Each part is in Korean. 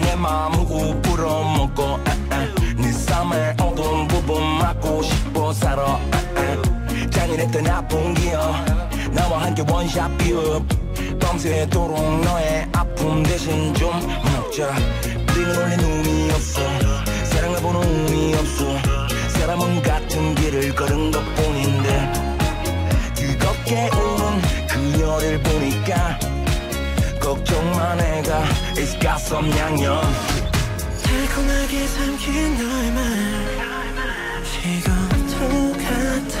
내 맘을 부풀어먹고 아, 아. 네 삶의 어두운 부분 막고 싶어 살아. 아, 잔인했던 아픈 기억. 나와 함께 원샷 비읍. 밤새도록 너의 아픔 대신 좀 먹자. It's got some 양념 달콤하게 삼킨 너의 말. 지금도 같은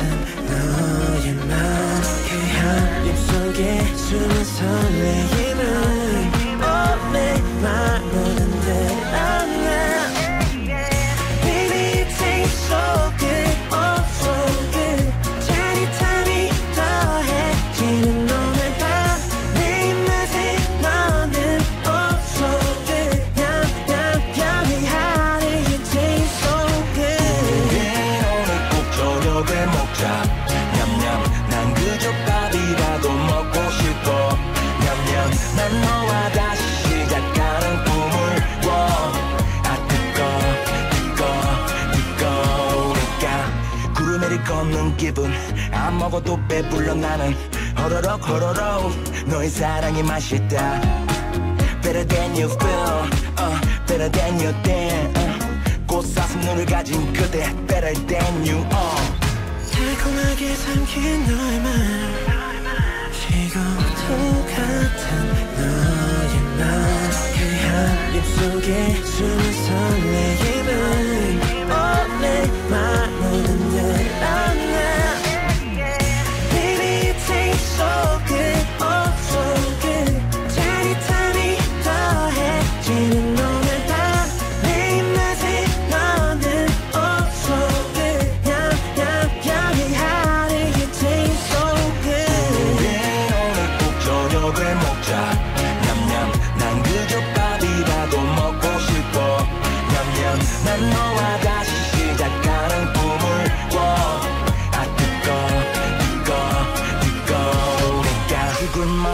너의 말 그한 입속에 숨은 설레임 먹자 냠냠 난 그저 밥이라도 먹고 싶어. 냠냠 난 너와 다시 시작하는 꿈을 꿔 아 뜨거 뜨거 뜨거우니까 구름을 걷는 기분. 안 먹어도 배불러 나는 허러럭 허러럭 너의 사랑이 맛있다. Better than you feel uh, Better than you think uh, 꽃사슴 눈을 가진 그대 Better than you uh. 달콤하게 삼킨 너의 말. 지금도 같은 너의 말그한 입속에 숨은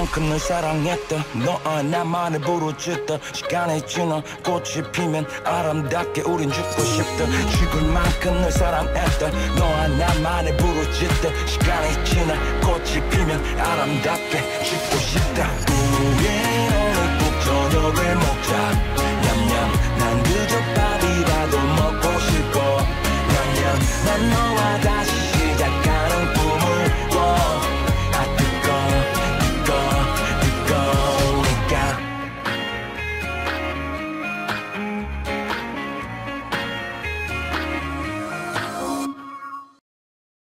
죽을 만큼 널 사랑했다 너와 나만을 부르짖다 시간이 지나 꽃이 피면 아름답게 우린 죽고 싶다. 죽을 만큼 널 사랑했다 너와 나만을 부르짖다 시간이 지나 꽃이 피면 아름답게 죽고